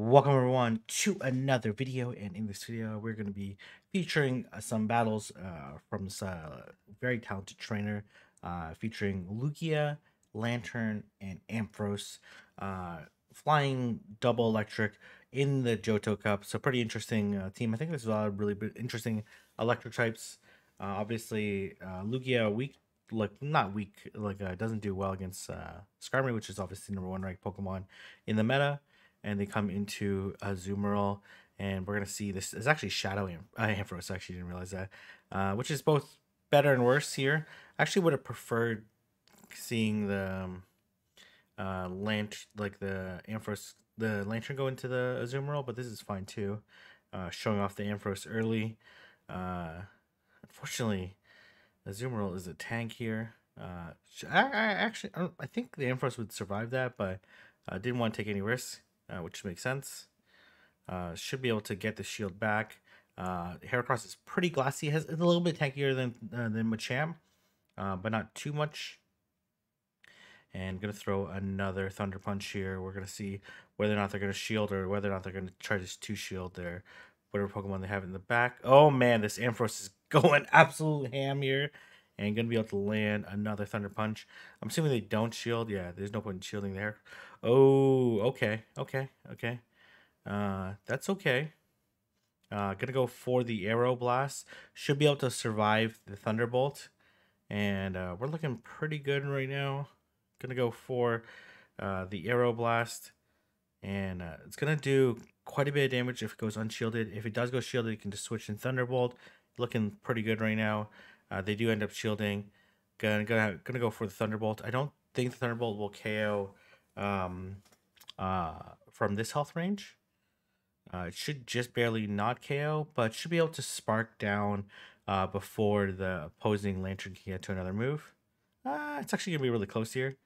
Welcome everyone to another video and in this video we're going to be featuring uh, some battles uh, from this uh, very talented trainer uh, featuring Lugia, Lanturn, and Ampharos uh, flying double electric in the Johto Cup. So pretty interesting uh, team. I think there's a lot of really interesting electric types. Obviously Lugia weak like not weak like doesn't do well against uh, Skarmory which is obviously number one ranked Pokemon in the meta and they come into Azumarill, and we're gonna see this is actually Shadow Am- uh, Ampharos. Actually didn't realize that, uh, which is both better and worse here. Actually would have preferred seeing the um, uh, lant like the Ampharos, the Lanturn go into the Azumarill, but this is fine too. Uh, showing off the Ampharos early. Uh, unfortunately, Azumarill is a tank here. Uh, I, I actually I, I think the Ampharos would survive that, but I didn't want to take any risks uh, which makes sense. Uh, should be able to get the shield back. Uh, Heracross is pretty glassy. Has it's a little bit tankier than uh, than Machamp, uh, but not too much. And gonna throw another Thunder Punch here. We're gonna see whether or not they're gonna shield or whether or not they're gonna try to two shield their whatever Pokemon they have in the back. Oh man, this Ampharos is going absolute ham here. And gonna be able to land another Thunder Punch. I'm assuming they don't shield. Yeah, there's no point in shielding there. Oh, okay, okay, okay. Uh, that's okay. Uh, gonna go for the Aeroblast. Should be able to survive the Thunderbolt. And uh, we're looking pretty good right now. Gonna go for uh, the Aeroblast. And uh, it's gonna do quite a bit of damage if it goes unshielded. If it does go shielded, you can just switch in Thunderbolt. Looking pretty good right now. Uh, they do end up shielding. Gonna, gonna, gonna go for the Thunderbolt. I don't think the Thunderbolt will KO um, uh, from this health range. Uh, it should just barely not KO, but should be able to spark down uh, before the opposing Lanturn can get to another move. Uh, it's actually going to be really close here.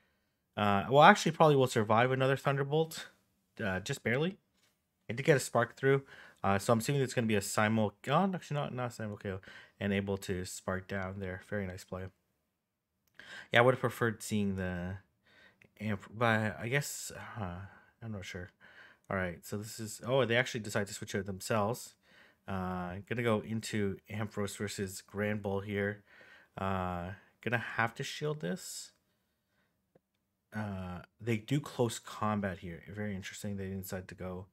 Uh, well, actually, probably will survive another Thunderbolt, uh, just barely. It to get a spark through, uh, so I'm assuming it's going to be a simul. Oh, actually, not not simul KO, and able to spark down there. Very nice play. Yeah, I would have preferred seeing the amp, but I guess uh, I'm not sure. All right, so this is oh they actually decide to switch it themselves. Uh, gonna go into Ampharos versus Granbull here. Uh, gonna have to shield this. Uh, they do close combat here. Very interesting. They decide to go.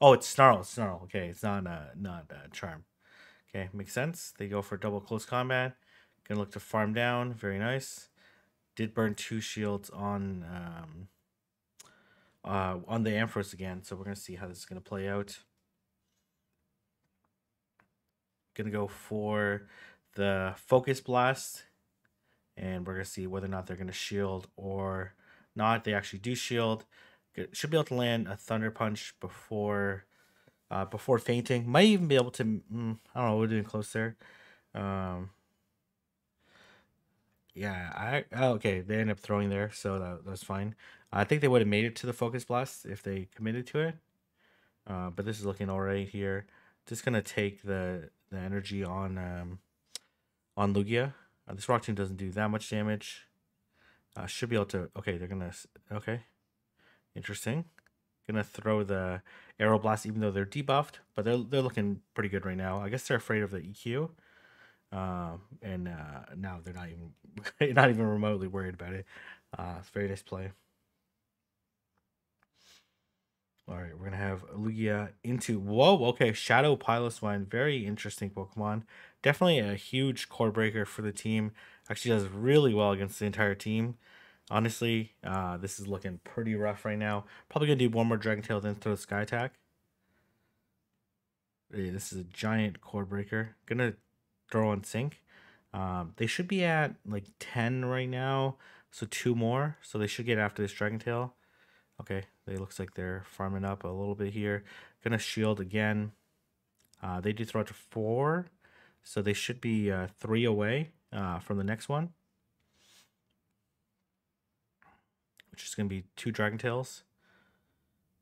Oh, it's Snarl. Snarl. Okay, it's not uh not uh, Charm. Okay, makes sense. They go for double close combat. Gonna look to farm down. Very nice. Did burn two shields on um uh on the Ampharos again, so we're gonna see how this is gonna play out. Gonna go for the focus blast, and we're gonna see whether or not they're gonna shield or not. They actually do shield. Should be able to land a thunder punch before uh before fainting. Might even be able to. Mm, I don't know. We're doing close there. Um, yeah, I oh, okay. They end up throwing there, so that that's fine. I think they would have made it to the focus blast if they committed to it. Uh, but this is looking alright here. Just gonna take the the energy on um on Lugia. Uh, this Rock Tomb doesn't do that much damage. Uh, should be able to. Okay, they're gonna. Okay, interesting. Gonna throw the Aeroblast, even though they're debuffed, but they're they're looking pretty good right now. I guess they're afraid of the EQ um, and uh, now they're not even not even remotely worried about it. Uh, it's very nice play. All right, we're gonna have Lugia into whoa. Okay, Shadow Piloswine, very interesting Pokemon. Definitely a huge core breaker for the team. Actually, does really well against the entire team. Honestly, uh, this is looking pretty rough right now. Probably gonna do one more Dragon Tail, then throw Sky Attack. This is a giant core breaker. Gonna throw on sync. Um, they should be at like 10 right now, so two more. So they should get after this Dragon Tail. Okay, they looks like they're farming up a little bit here. Gonna shield again. Uh, they do throw it to four, so they should be uh, three away uh, from the next one, which is gonna be two Dragon Tails.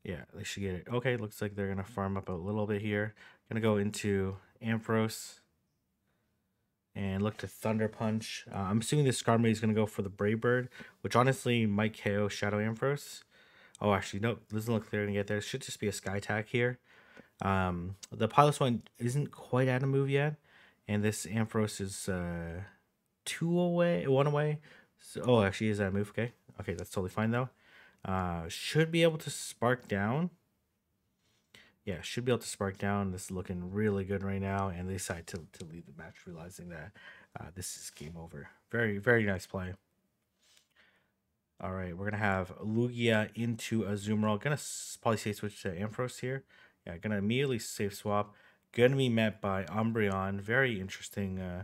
Yeah, they should get it. Okay, looks like they're gonna farm up a little bit here. Gonna go into Ampharos and look to Thunder Punch. Uh, I'm assuming this Skarmory is going to go for the Brave Bird, which honestly might KO Shadow Ampharos. Oh, actually, no, doesn't look clear to get there. It should just be a sky attack here. Um, the Piloswine isn't quite out of move yet, and this Ampharos is uh, two away, one away. So, oh, actually, is that a move? Okay, okay, that's totally fine though. Uh, should be able to spark down. Yeah, should be able to spark down. This is looking really good right now, and they decide to to leave the match, realizing that uh, this is game over. Very very nice play. All right, we're gonna have Lugia into Azumarill. Gonna probably say switch to Ampharos here. Yeah, gonna immediately safe swap. Gonna be met by Umbreon. Very interesting uh,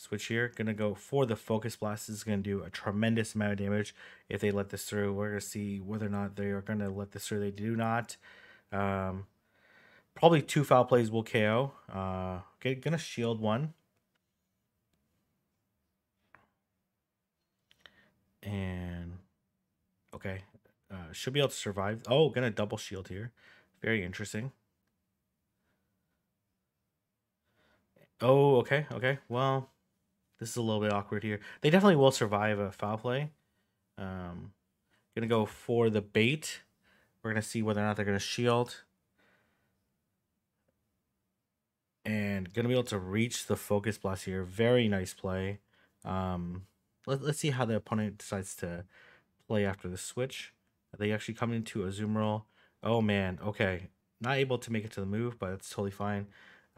switch here. Gonna go for the Focus Blast. This is gonna do a tremendous amount of damage if they let this through. We're gonna see whether or not they are gonna let this through. They do not. Um, probably two foul plays will KO. Uh, okay, gonna shield one. And Okay. Uh, should be able to survive. Oh, gonna double shield here. Very interesting. Oh, okay, okay. Well, this is a little bit awkward here. They definitely will survive a foul play. Um, gonna go for the bait. We're gonna see whether or not they're gonna shield. And gonna be able to reach the focus blast here. Very nice play. Um, let, let's see how the opponent decides to play after the switch. Are they actually coming into Azumarill? Oh man, okay. Not able to make it to the move, but it's totally fine.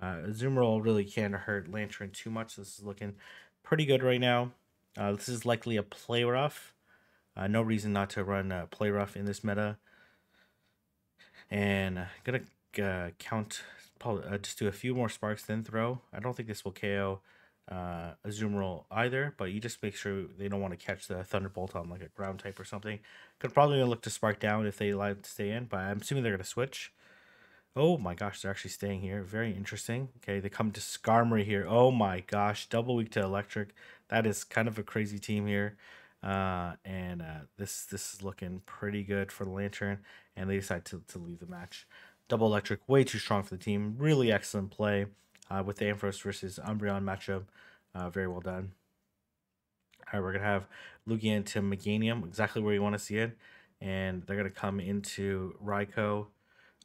Uh, Azumarill really can't hurt Lanturn too much. This is looking pretty good right now. Uh, this is likely a play rough. Uh, no reason not to run play rough in this meta. And uh, gonna uh, count, probably, uh, just do a few more sparks then throw. I don't think this will KO uh, Azumarill either, but you just make sure they don't want to catch the Thunderbolt on like a ground type or something. Could probably look to Spark down if they like to stay in, but I'm assuming they're going to switch. Oh my gosh, they're actually staying here. Very interesting. Okay, they come to Skarmory here. Oh my gosh, double weak to Electric. That is kind of a crazy team here. Uh, and uh, this this is looking pretty good for the Lanturn. and they decide to, to leave the match. Double Electric, way too strong for the team. Really excellent play uh, with the Ampharos versus Umbreon matchup. Uh, very well done. All right, we're going to have Lugia into Meganium, exactly where you want to see it. And they're going to come into Raikou.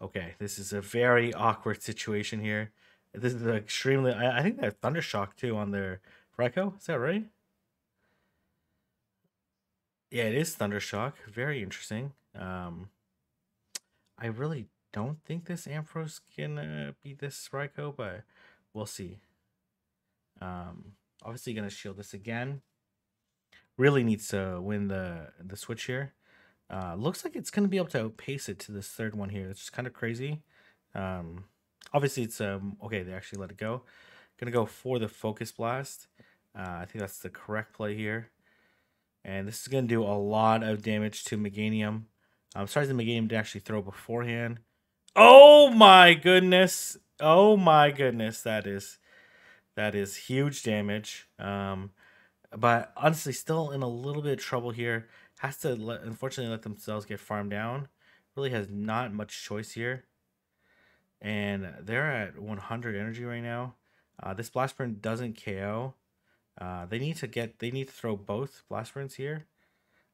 Okay, this is a very awkward situation here. This is extremely... I, I think they have Thundershock, too, on their Raikou. Is that right? Yeah, it is Thundershock. Very interesting. Um, I really don't think this Ampharos can uh, beat this Raikou, but We'll see. Um, obviously to shield this again. Really needs to win the the switch here. Uh, looks like it's going to be able to outpace it to this third one here. It's just kind of crazy. Um, obviously, it's um okay. They actually let it go. Gonna go for the focus blast. Uh, I think that's the correct play here. And this is gonna do a lot of damage to Meganium. I'm sorry the Meganium didn't actually throw beforehand. Oh my goodness! Oh my goodness, that is that is huge damage. Um, but honestly, still in a little bit of trouble here. Has to let, unfortunately let themselves get farmed down. Really has not much choice here. And they're at 100 energy right now. Uh, this blast burn doesn't KO. Uh, they need to get they need to throw both blast burns here.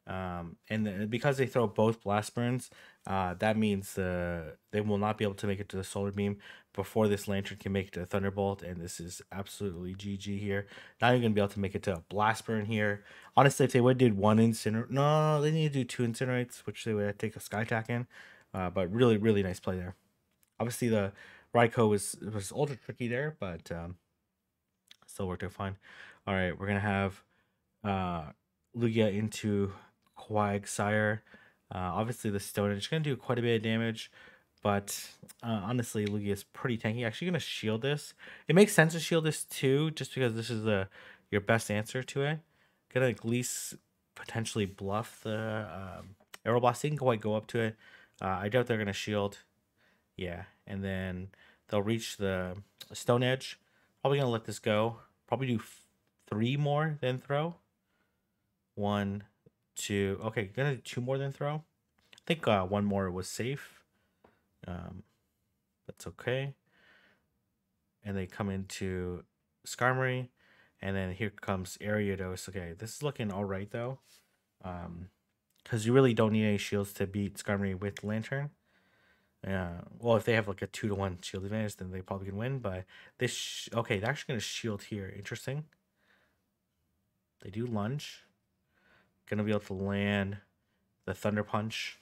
Um, and the, because they throw both blast burns, uh, that means the they will not be able to make it to the solar beam before this lanturn can make it to Thunderbolt, and this is absolutely GG here. Not even gonna be able to make it to a blast burn here. Honestly, if they would did one incinerate, no, they need to do two incinerates, which they would take a sky attack in. Uh, but really, really nice play there. Obviously, the Raikou was was ultra tricky there, but um, still worked out fine. All right, we're gonna have uh, Lugia into Quagsire. Uh, obviously, the Stone Edge is going to do quite a bit of damage, but uh, honestly, Lugia is pretty tanky. Actually, going to shield this. It makes sense to shield this too, just because this is the your best answer to it. Gonna at least potentially bluff the um, Aeroblast. They can quite go up to it. Uh, I doubt they're gonna shield. Yeah, and then they'll reach the Stone Edge. Probably gonna let this go. Probably do three more, then throw. One, two. Okay, gonna do two more than throw. I think uh, one more was safe. Um, that's okay. And they come into Skarmory, and then here comes Ariados. Okay, this is looking all right though. Um, Because you really don't need any shields to beat Skarmory with Lanturn. Yeah. Well, if they have like a two to one shield advantage, then they probably can win. But this, okay, they're actually gonna shield here. Interesting. They do lunge. Gonna be able to land the Thunder Punch.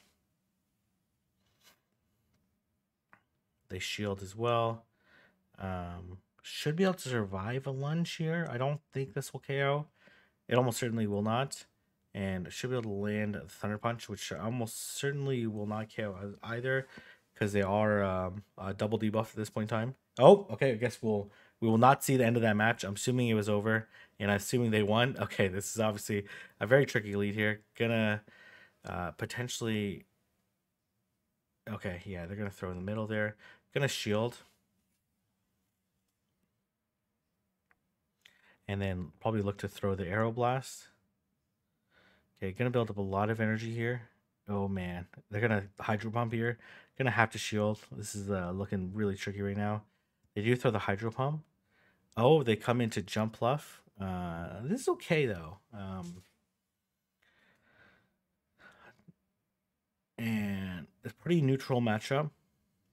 They shield as well. Um, should be able to survive a lunge here. I don't think this will KO. It almost certainly will not. And should be able to land a Thunder Punch, which almost certainly will not KO either because they are um, double debuff at this point in time. Oh, okay. I guess we'll we will not see the end of that match. I'm assuming it was over, and I'm assuming they won. Okay, this is obviously a very tricky lead here. Gonna uh, potentially. Okay, yeah, they're gonna throw in the middle there. Gonna shield. And then probably look to throw the Aeroblast. Okay, gonna build up a lot of energy here. Oh man, they're gonna hydro pump here. Gonna have to shield. This is uh, looking really tricky right now. They do throw the hydro pump. Oh, they come into Jumpluff. Uh, this is okay though. Um, and it's pretty neutral matchup.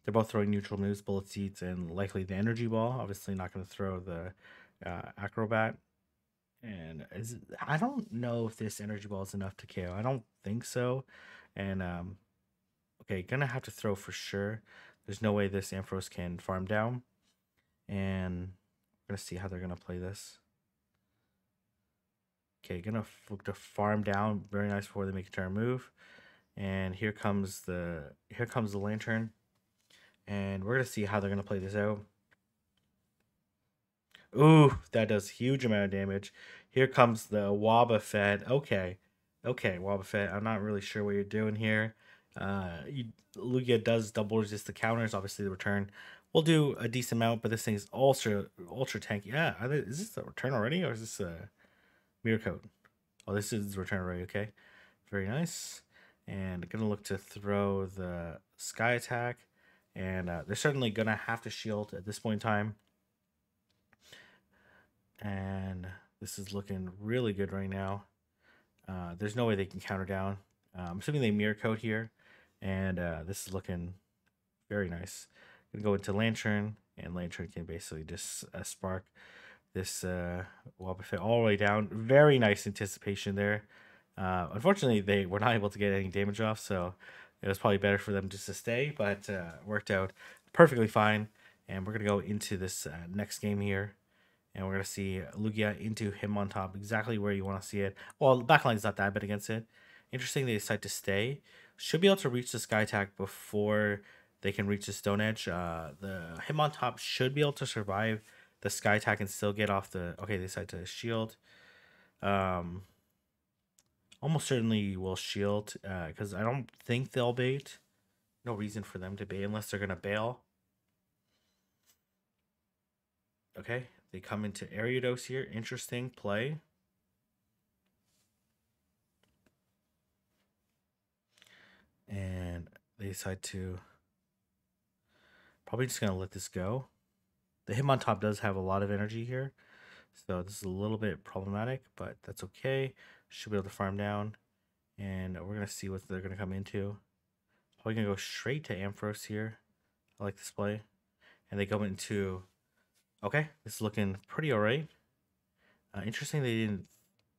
They're both throwing neutral moves, bullet seeds, and likely the energy ball. Obviously, not going to throw the uh, acrobat. And is, I don't know if this energy ball is enough to KO. I don't think so. And um, okay, gonna have to throw for sure. There's no way this Ampharos can farm down. And gonna see how they're gonna play this. Okay, gonna look to farm down. Very nice before they make a turn move. And here comes the here comes the lanturn. And we're gonna see how they're gonna play this out. Ooh, that does huge amount of damage. Here comes the Wobbuffet. Okay. Okay, Wobbuffet. I'm not really sure what you're doing here. Uh, you, Lugia does double resist the counters. Obviously, the return will do a decent amount, but this thing is ultra ultra tanky. Yeah, they, is this the return already, or is this a mirror coat? Oh, this is return already. Okay, very nice. And gonna look to throw the sky attack, and uh, they're certainly gonna have to shield at this point in time. And this is looking really good right now. Uh, there's no way they can counter down. Uh, I'm assuming they mirror coat here and uh, this is looking very nice. Gonna go into Lanturn, and Lanturn can basically just uh, spark this uh, Wobbuffet all the way down. Very nice anticipation there. Uh, unfortunately, they were not able to get any damage off, so it was probably better for them just to stay, but uh, worked out perfectly fine. And we're gonna go into this uh, next game here, and we're gonna see Lugia into Hitmontop, exactly where you want to see it. Well, the backline's not that bad against it. Interesting, they decide to stay should be able to reach the sky attack before they can reach the stone edge. Uh, the Hitmontop should be able to survive the sky attack and still get off the. Okay, they decide to shield. Um, almost certainly will shield uh because uh, I don't think they'll bait. No reason for them to bait unless they're gonna bail. Okay, they come into Ariados here. Interesting play. And they decide to probably just gonna let this go. The Hitmontop does have a lot of energy here, so this is a little bit problematic, but that's okay. Should be able to farm down, and we're gonna see what they're gonna come into. Probably gonna go straight to Ampharos here. I like this play, and they go into. Okay, this is looking pretty alright. Uh, interesting, they didn't.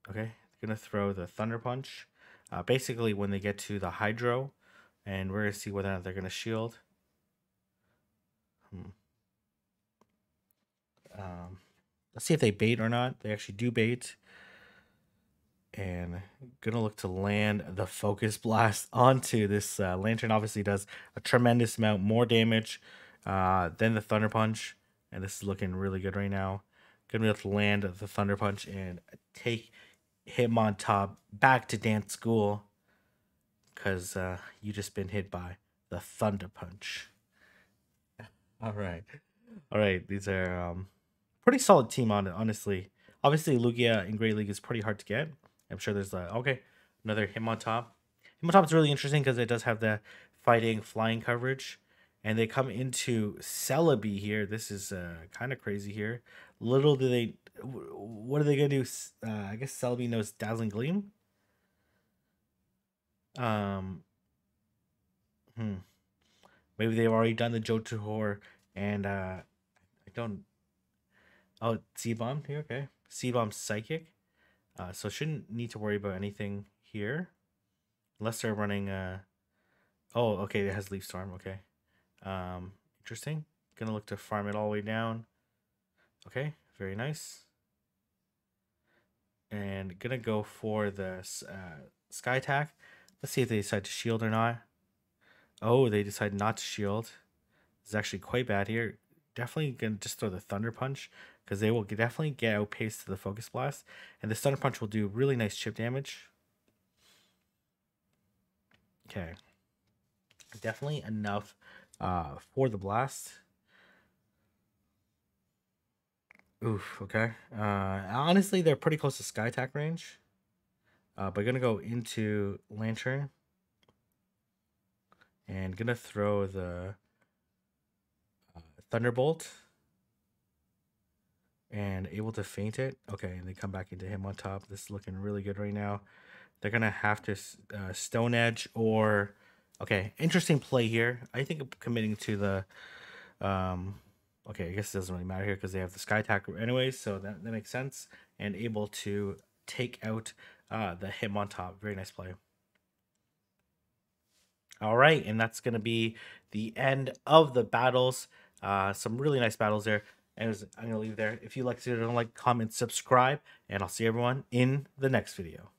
Okay, gonna throw the Thunder Punch. Uh, basically, when they get to the Hydro, and we're going to see whether or not they're going to shield. Hmm. Um, let's see if they bait or not. They actually do bait. And gonna look to land the focus blast onto this uh, lanturn. Obviously, does a tremendous amount more damage uh, than the thunder punch, and this is looking really good right now. Gonna be able to land the thunder punch and take Hitmontop back to dance school because uh, you just been hit by the Thunder Punch. All right, all right. These are um, pretty solid team on it, honestly. Obviously, Lugia in Great League is pretty hard to get. I'm sure there's a okay another Hitmontop. Him on top is really interesting because it does have the fighting flying coverage, and they come into Celebi here. This is uh, kind of crazy here. Little do they, what are they gonna do? Uh, I guess Celebi knows Dazzling Gleam. Um, hmm. Maybe they've already done the Johtor and uh, I don't. Oh, Seed Bomb here. Okay, Seed Bomb Psychic. Uh, so shouldn't need to worry about anything here, unless they're running. Uh, oh, okay, it has Leaf Storm. Okay, um, interesting. Gonna look to farm it all the way down. Okay, very nice. And gonna go for the uh, Sky Attack. Let's see if they decide to shield or not. Oh, they decide not to shield. It's actually quite bad here. Definitely gonna just throw the Thunder Punch because they will definitely get outpaced to the Focus Blast. And the Thunder Punch will do really nice chip damage. Okay. Definitely enough uh, for the Blast. Oof, okay. Uh, honestly, they're pretty close to Sky Attack range. Uh, but gonna go into Lanturn. And gonna throw the uh, Thunderbolt. And able to faint it. Okay, and they come back into Hitmontop. This is looking really good right now. They're gonna have to uh, Stone Edge or... Okay, interesting play here. I think committing to the... Um, okay, I guess it doesn't really matter here because they have the Sky Attack anyways, so that, that makes sense. And able to take out uh, the Hitmontop. Very nice play. All right, and that's going to be the end of the battles. Uh, some really nice battles there. And I'm going to leave there. If you like to, don't like, comment, subscribe, and I'll see everyone in the next video.